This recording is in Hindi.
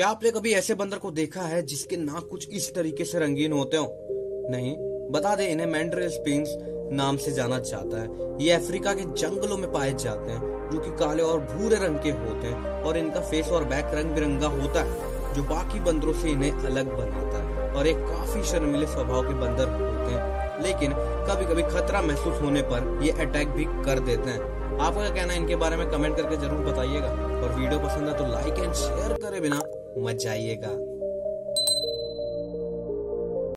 क्या आपने कभी ऐसे बंदर को देखा है जिसके नाक कुछ इस तरीके से रंगीन होते हो? नहीं, बता दे, इन्हें मैंड्रिल स्पिंग्स नाम से जाना जाता है। ये अफ्रीका के जंगलों में पाए जाते हैं, जो कि काले और भूरे रंग के होते हैं, और इनका फेस और बैक रंग बिरंगा होता है, जो बाकी बंदरों से इन्हें अलग बनाता है, और एक काफ़ी शर्मिले स्वभाव के बंदर होते हैं। लेकिन कभी कभी खतरा महसूस होने पर ये अटैक भी कर देते हैं। आपका कहना है इनके बारे में? कमेंट करके ज़रूर बताइएगा। और वीडियो पसंद है तो लाइक एंड शेयर करे बिना मत जाइएगा।